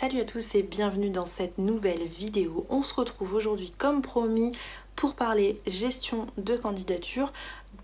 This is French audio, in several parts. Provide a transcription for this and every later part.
Salut à tous et bienvenue dans cette nouvelle vidéo. On se retrouve aujourd'hui comme promis pour parler gestion de candidature,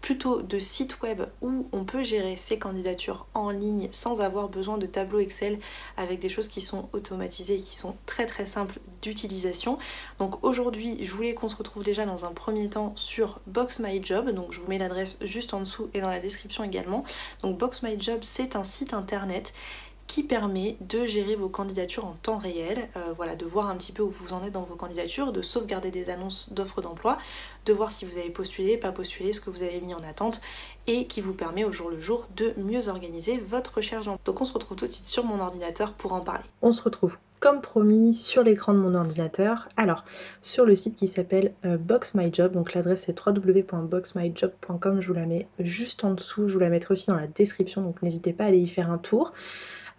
plutôt de site web où on peut gérer ses candidatures en ligne sans avoir besoin de tableau Excel avec des choses qui sont automatisées et qui sont très très simples d'utilisation. Donc aujourd'hui je voulais qu'on se retrouve déjà dans un premier temps sur Box My Job, donc je vous mets l'adresse juste en dessous et dans la description également. Donc Box My Job c'est un site internet qui permet de gérer vos candidatures en temps réel, euh, voilà, de voir un petit peu où vous en êtes dans vos candidatures, de sauvegarder des annonces d'offres d'emploi, de voir si vous avez postulé, pas postulé, ce que vous avez mis en attente, et qui vous permet au jour le jour de mieux organiser votre recherche d'emploi. Donc on se retrouve tout de suite sur mon ordinateur pour en parler. On se retrouve comme promis sur l'écran de mon ordinateur. Alors, sur le site qui s'appelle euh, Box My Job, donc l'adresse est www.boxmyjob.com, je vous la mets juste en dessous, je vous la mettrai aussi dans la description, donc n'hésitez pas à aller y faire un tour.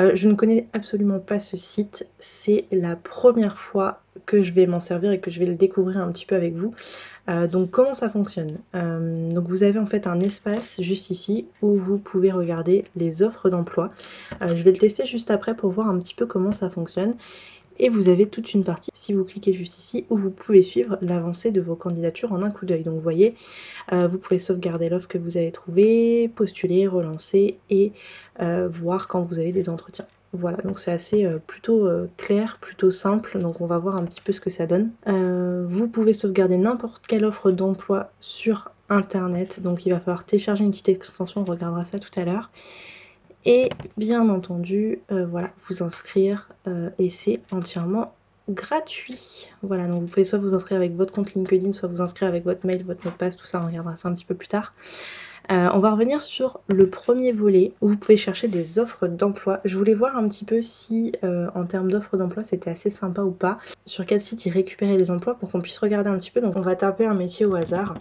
Euh, je ne connais absolument pas ce site, c'est la première fois que je vais m'en servir et que je vais le découvrir un petit peu avec vous. Euh, donc comment ça fonctionne? Euh, Donc vous avez en fait un espace juste ici où vous pouvez regarder les offres d'emploi. je vais le tester juste après pour voir un petit peu comment ça fonctionne. Et vous avez toute une partie, si vous cliquez juste ici, où vous pouvez suivre l'avancée de vos candidatures en un coup d'œil. Donc vous voyez, euh, vous pouvez sauvegarder l'offre que vous avez trouvée, postuler, relancer et euh, voir quand vous avez des entretiens. Voilà, donc c'est assez euh, plutôt clair, plutôt simple, donc on va voir un petit peu ce que ça donne. vous pouvez sauvegarder n'importe quelle offre d'emploi sur internet, donc il va falloir télécharger une petite extension, on regardera ça tout à l'heure et bien entendu euh, voilà vous inscrire euh, et c'est entièrement gratuit voilà donc vous pouvez soit vous inscrire avec votre compte LinkedIn soit vous inscrire avec votre mail votre mot de passe tout ça on regardera ça un petit peu plus tard euh, on va revenir sur le premier volet où vous pouvez chercher des offres d'emploi. Je voulais voir un petit peu si en termes d'offres d'emploi c'était assez sympa ou pas. Sur quel site ils récupéraient les emplois pour qu'on puisse regarder un petit peu. Donc on va taper un métier au hasard.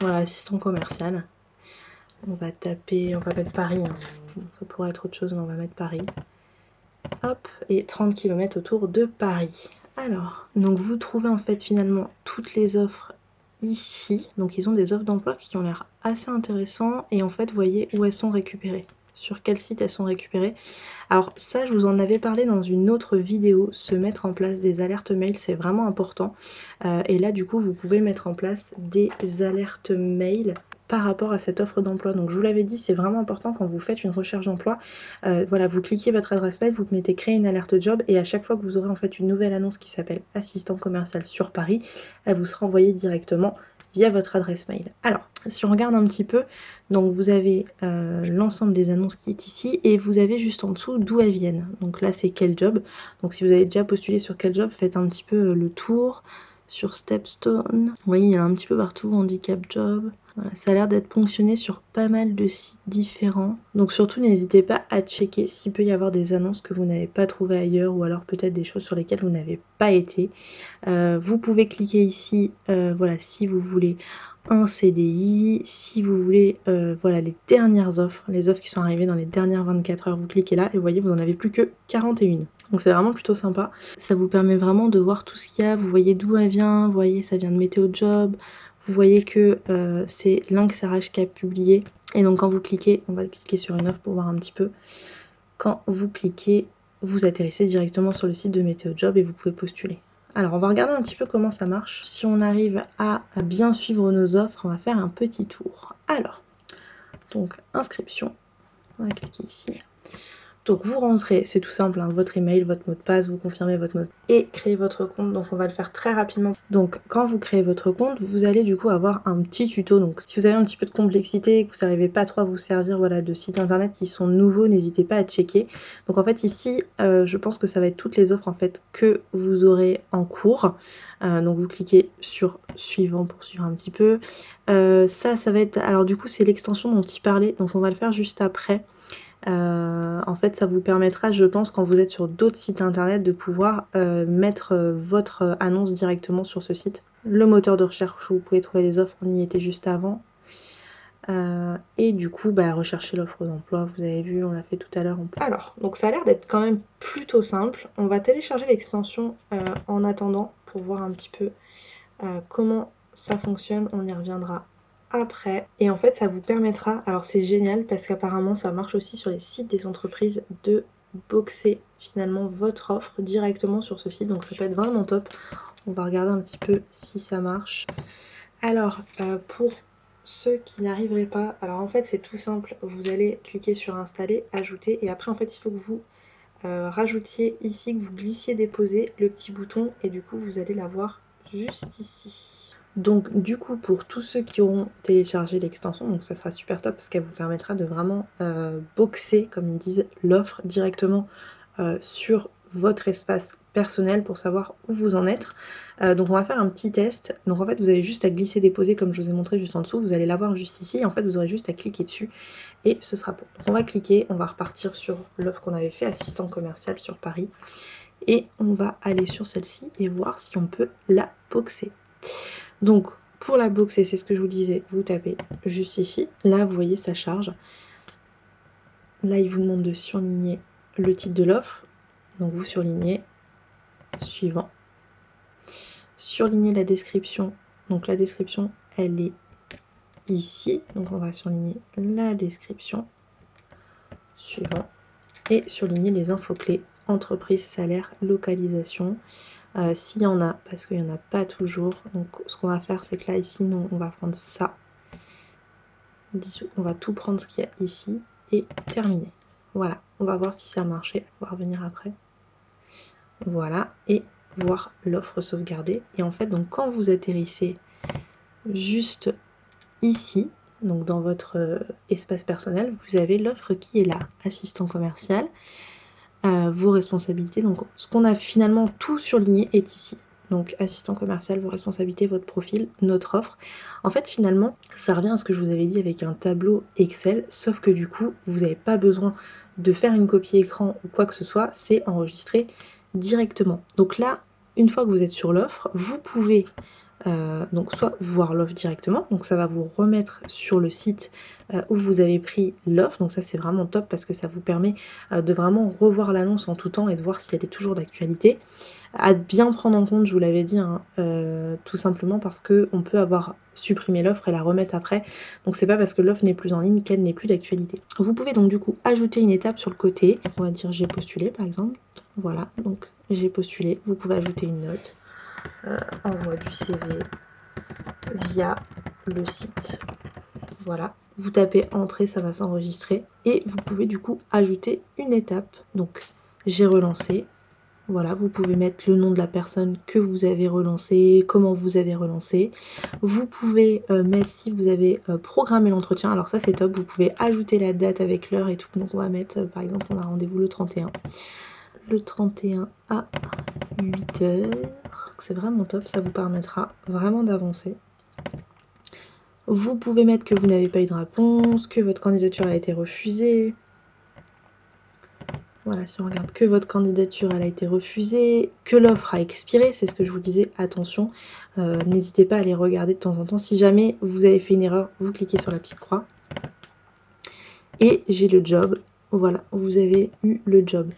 Voilà, assistant commercial. On va taper, on va mettre Paris. Hein ça pourrait être autre chose, mais on va mettre Paris. Hop, et 30 km autour de Paris. Alors, donc vous trouvez en fait finalement toutes les offres ici. Donc ils ont des offres d'emploi qui ont l'air assez intéressantes et en fait vous voyez où elles sont récupérées. Sur quel site elles sont récupérées. Alors ça je vous en avais parlé dans une autre vidéo, se mettre en place des alertes mail c'est vraiment important. Euh, et là du coup vous pouvez mettre en place des alertes mail par rapport à cette offre d'emploi. Donc je vous l'avais dit, c'est vraiment important quand vous faites une recherche d'emploi. Euh, voilà, vous cliquez votre adresse mail, vous mettez créer une alerte job et à chaque fois que vous aurez en fait une nouvelle annonce qui s'appelle assistant commercial sur Paris, elle vous sera envoyée directement via votre adresse mail. Alors, si on regarde un petit peu, donc vous avez euh, l'ensemble des annonces qui est ici et vous avez juste en dessous d'où elles viennent. Donc là, c'est quel job. Donc si vous avez déjà postulé sur quel job, faites un petit peu euh, le tour sur Stepstone. Vous voyez, il y a un petit peu partout, handicap job, ça a l'air d'être ponctionné sur pas mal de sites différents. Donc surtout n'hésitez pas à checker s'il peut y avoir des annonces que vous n'avez pas trouvées ailleurs ou alors peut-être des choses sur lesquelles vous n'avez pas été. Euh, vous pouvez cliquer ici, euh, voilà, si vous voulez un CDI, si vous voulez, euh, voilà, les dernières offres, les offres qui sont arrivées dans les dernières 24 heures, vous cliquez là et vous voyez, vous en avez plus que 41. Donc c'est vraiment plutôt sympa. Ça vous permet vraiment de voir tout ce qu'il y a, vous voyez d'où elle vient, vous voyez, ça vient de Météo Job, vous voyez que euh, c'est Lynx qui a publié. Et donc quand vous cliquez, on va cliquer sur une offre pour voir un petit peu. Quand vous cliquez, vous atterrissez directement sur le site de Météo Job et vous pouvez postuler. Alors on va regarder un petit peu comment ça marche. Si on arrive à bien suivre nos offres, on va faire un petit tour. Alors, donc inscription, on va cliquer ici. Donc vous rentrez, c'est tout simple, hein, votre email, votre mot de passe, vous confirmez votre mot et créez votre compte. Donc on va le faire très rapidement. Donc quand vous créez votre compte, vous allez du coup avoir un petit tuto. Donc si vous avez un petit peu de complexité, que vous n'arrivez pas trop à vous servir voilà, de sites internet qui sont nouveaux, n'hésitez pas à checker. Donc en fait ici, euh, je pense que ça va être toutes les offres en fait que vous aurez en cours. Euh, donc vous cliquez sur suivant pour suivre un petit peu. Euh, ça, ça va être... Alors du coup c'est l'extension dont il parlait, donc on va le faire juste après. Euh, en fait, ça vous permettra, je pense, quand vous êtes sur d'autres sites internet, de pouvoir euh, mettre euh, votre annonce directement sur ce site. Le moteur de recherche où vous pouvez trouver les offres, on y était juste avant. et du coup, bah, rechercher l'offre d'emploi, vous avez vu, on l'a fait tout à l'heure. Alors, donc ça a l'air d'être quand même plutôt simple. On va télécharger l'extension en attendant pour voir un petit peu comment ça fonctionne. On y reviendra après. Et en fait, ça vous permettra, alors c'est génial parce qu'apparemment ça marche aussi sur les sites des entreprises de boxer finalement votre offre directement sur ce site. Donc ça peut être vraiment top. On va regarder un petit peu si ça marche. Alors, euh, pour ceux qui n'arriveraient pas, alors en fait c'est tout simple. Vous allez cliquer sur installer, ajouter et après en fait il faut que vous euh, rajoutiez ici, que vous glissiez déposer le petit bouton et du coup vous allez l'avoir juste ici. Donc du coup pour tous ceux qui auront téléchargé l'extension, donc ça sera super top parce qu'elle vous permettra de vraiment euh, boxer comme ils disent l'offre directement euh, sur votre espace personnel pour savoir où vous en êtes. Euh, donc on va faire un petit test. Donc en fait vous avez juste à glisser déposer comme je vous ai montré juste en dessous. Vous allez l'avoir juste ici. Et en fait vous aurez juste à cliquer dessus et ce sera bon. On va cliquer, on va repartir sur l'offre qu'on avait fait, assistant commercial sur Paris. Et on va aller sur celle-ci et voir si on peut la boxer. Donc pour la boxer, c'est ce que je vous disais, vous tapez juste ici. Là vous voyez ça charge. Là il vous demande de surligner le titre de l'offre. Donc vous surlignez suivant. Surligner la description. Donc la description, elle est ici. Donc on va surligner la description. Suivant. Et surligner les infos clés. Entreprise, salaire, localisation. Euh, S'il y en a, parce qu'il n'y en a pas toujours. Donc ce qu'on va faire, c'est que là, ici, nous, on va prendre ça. On va tout prendre ce qu'il y a ici et terminer. Voilà, on va voir si ça a marché. On va revenir après. Voilà, et voir l'offre sauvegardée. Et en fait, donc quand vous atterrissez juste ici, donc dans votre euh, espace personnel, vous avez l'offre qui est là, assistant commercial, vos responsabilités. Donc ce qu'on a finalement tout surligné est ici. Donc assistant commercial, vos responsabilités, votre profil, notre offre. En fait finalement, ça revient à ce que je vous avais dit avec un tableau Excel, sauf que du coup, vous n'avez pas besoin de faire une copie écran ou quoi que ce soit, c'est enregistré directement. Donc là, une fois que vous êtes sur l'offre, vous pouvez euh, donc soit voir l'offre directement, donc ça va vous remettre sur le site euh, où vous avez pris l'offre, donc ça c'est vraiment top parce que ça vous permet euh, de vraiment revoir l'annonce en tout temps et de voir si elle est toujours d'actualité. À bien prendre en compte, je vous l'avais dit, hein, tout simplement parce qu'on peut avoir supprimé l'offre et la remettre après, donc c'est pas parce que l'offre n'est plus en ligne qu'elle n'est plus d'actualité. Vous pouvez donc du coup ajouter une étape sur le côté, on va dire j'ai postulé par exemple, voilà, donc j'ai postulé, vous pouvez ajouter une note euh, envoi du CV via le site. Voilà, vous tapez entrée, ça va s'enregistrer et vous pouvez du coup ajouter une étape. Donc j'ai relancé. Voilà, vous pouvez mettre le nom de la personne que vous avez relancé, comment vous avez relancé. Vous pouvez euh, mettre si vous avez euh, programmé l'entretien. Alors ça c'est top, vous pouvez ajouter la date avec l'heure et tout. Donc on va mettre par exemple on a rendez-vous le 31. Le 31 à 8 heures c'est vraiment top, ça vous permettra vraiment d'avancer. Vous pouvez mettre que vous n'avez pas eu de réponse, que votre candidature a été refusée. Voilà, si on regarde que votre candidature a été refusée, que l'offre a expiré, c'est ce que je vous disais, attention, euh, n'hésitez pas à les regarder de temps en temps. Si jamais vous avez fait une erreur, vous cliquez sur la petite croix. Et j'ai le job, voilà, vous avez eu le job.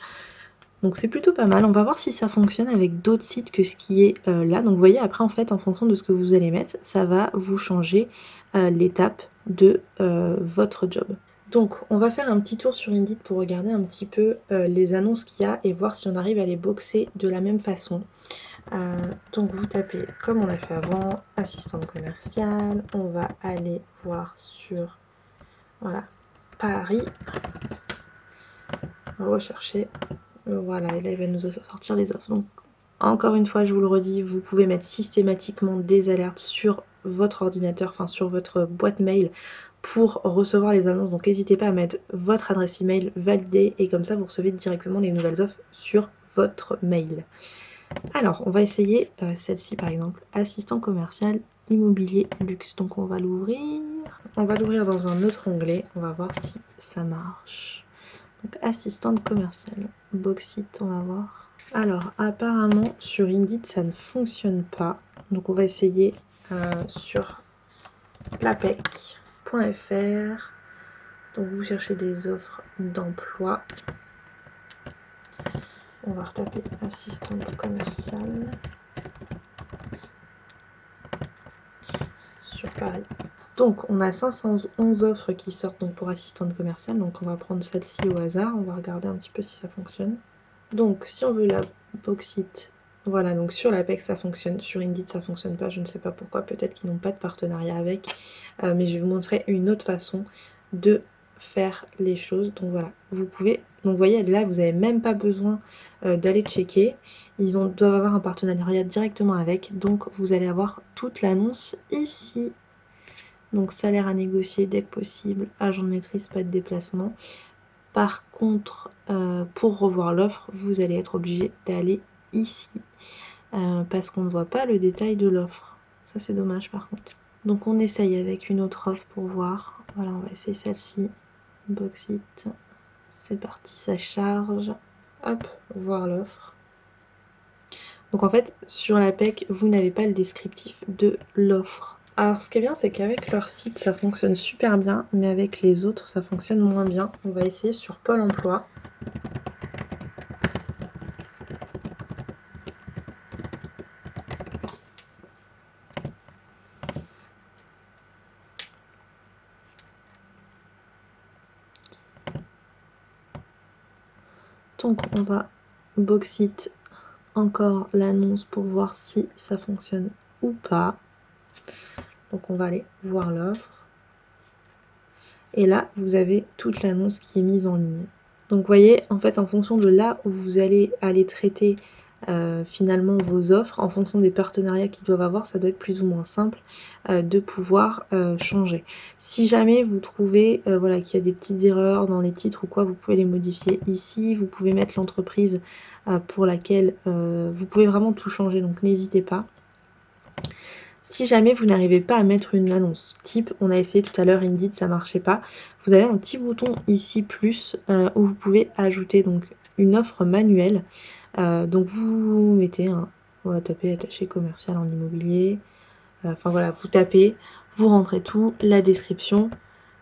Donc c'est plutôt pas mal. On va voir si ça fonctionne avec d'autres sites que ce qui est euh, là. Donc vous voyez, après en fait, en fonction de ce que vous allez mettre, ça va vous changer euh, l'étape de euh, votre job. Donc on va faire un petit tour sur Indeed pour regarder un petit peu les annonces qu'il y a et voir si on arrive à les boxer de la même façon. donc vous tapez comme on a fait avant, assistante commerciale. On va aller voir sur Paris. Rechercher voilà, et là il va nous sortir les offres. Donc encore une fois, je vous le redis, vous pouvez mettre systématiquement des alertes sur votre ordinateur, enfin sur votre boîte mail pour recevoir les annonces. Donc n'hésitez pas à mettre votre adresse email validée et comme ça vous recevez directement les nouvelles offres sur votre mail. Alors, on va essayer euh, celle-ci par exemple, assistant commercial immobilier luxe. Donc on va l'ouvrir. On va l'ouvrir dans un autre onglet. On va voir si ça marche. Assistante commerciale. Boxit, on va voir. Alors apparemment sur Indeed ça ne fonctionne pas. Donc on va essayer euh, sur lapec.fr. Donc vous cherchez des offres d'emploi. On va retaper assistante commerciale sur Paris. Donc on a 511 offres qui sortent donc pour assistante commerciale. Donc on va prendre celle-ci au hasard. On va regarder un petit peu si ça fonctionne. Donc si on veut la bauxite, voilà, donc sur l'Apex ça fonctionne, sur Indeed ça fonctionne pas, je ne sais pas pourquoi, peut-être qu'ils n'ont pas de partenariat avec, euh, mais je vais vous montrer une autre façon de faire les choses. Donc voilà, vous pouvez, donc vous voyez là vous n'avez même pas besoin euh, d'aller checker, ils ont, doivent avoir un partenariat directement avec, donc vous allez avoir toute l'annonce ici. Donc salaire à négocier dès que possible, agent de maîtrise, pas de déplacement. Par contre, euh, pour revoir l'offre, vous allez être obligé d'aller ici euh, parce qu'on ne voit pas le détail de l'offre. Ça c'est dommage par contre. Donc on essaye avec une autre offre pour voir. Voilà, on va essayer celle-ci. Boxit. C'est parti, ça charge. Hop, voir l'offre. Donc en fait, sur la PEC, vous n'avez pas le descriptif de l'offre. Alors ce qui est bien, c'est qu'avec leur site, ça fonctionne super bien, mais avec les autres, ça fonctionne moins bien. On va essayer sur Pôle emploi. Donc on va boxit encore l'annonce pour voir si ça fonctionne ou pas. Donc on va aller voir l'offre. Et là, vous avez toute l'annonce qui est mise en ligne. Donc vous voyez, en fait, en fonction de là où vous allez aller traiter euh, finalement vos offres en fonction des partenariats qu'ils doivent avoir ça doit être plus ou moins simple euh, de pouvoir euh, changer si jamais vous trouvez voilà qu'il y a des petites erreurs dans les titres ou quoi vous pouvez les modifier ici vous pouvez mettre l'entreprise pour laquelle vous pouvez vraiment tout changer donc n'hésitez pas si jamais vous n'arrivez pas à mettre une annonce type, on a essayé tout à l'heure Indeed, ça marchait pas, vous avez un petit bouton ici plus où vous pouvez ajouter donc une offre manuelle euh, donc vous mettez un, on va taper attaché commercial en immobilier. Euh, enfin voilà, vous tapez, vous rentrez tout, la description,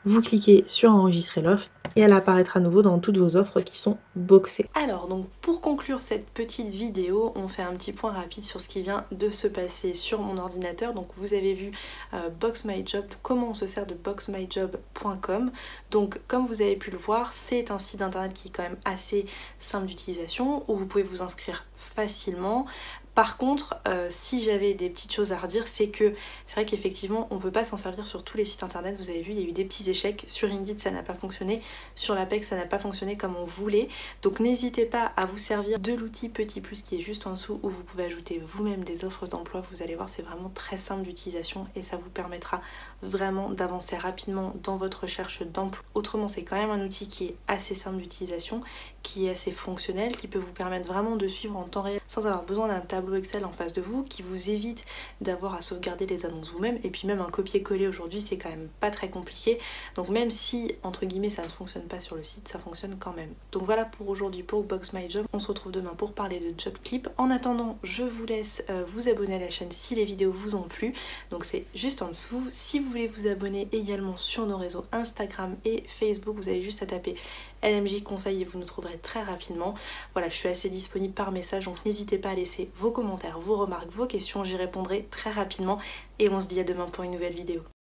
vous cliquez sur enregistrer l'offre et elle apparaîtra à nouveau dans toutes vos offres qui sont boxées. Alors donc pour conclure cette petite vidéo, on fait un petit point rapide sur ce qui vient de se passer sur mon ordinateur. Donc vous avez vu euh, Box My Job, comment on se sert de boxmyjob.com. Donc comme vous avez pu le voir, c'est un site internet qui est quand même assez simple d'utilisation où vous pouvez vous inscrire facilement. Par contre, euh, si j'avais des petites choses à redire, c'est que c'est vrai qu'effectivement, on ne peut pas s'en servir sur tous les sites internet. Vous avez vu, il y a eu des petits échecs. Sur Indeed, ça n'a pas fonctionné. Sur l'APEX, ça n'a pas fonctionné comme on voulait. Donc n'hésitez pas à vous servir de l'outil Petit Plus qui est juste en dessous où vous pouvez ajouter vous-même des offres d'emploi. Vous allez voir, c'est vraiment très simple d'utilisation et ça vous permettra vraiment d'avancer rapidement dans votre recherche d'emploi. Autrement, c'est quand même un outil qui est assez simple d'utilisation, qui est assez fonctionnel, qui peut vous permettre vraiment de suivre en temps réel sans avoir besoin d'un tableau Excel en face de vous qui vous évite d'avoir à sauvegarder les annonces vous-même. Et puis même un copier-coller aujourd'hui c'est quand même pas très compliqué. Donc même si entre guillemets ça ne fonctionne pas sur le site ça fonctionne quand même. Donc voilà pour aujourd'hui pour Box My Job. On se retrouve demain pour parler de job clip. En attendant je vous laisse euh, vous abonner à la chaîne si les vidéos vous ont plu. Donc c'est juste en dessous. Si vous voulez vous abonner également sur nos réseaux Instagram et Facebook vous avez juste à taper LMJ Conseil et vous nous trouverez très rapidement. Voilà, je suis assez disponible par message, donc n'hésitez pas à laisser vos commentaires, vos remarques, vos questions, j'y répondrai très rapidement et on se dit à demain pour une nouvelle vidéo.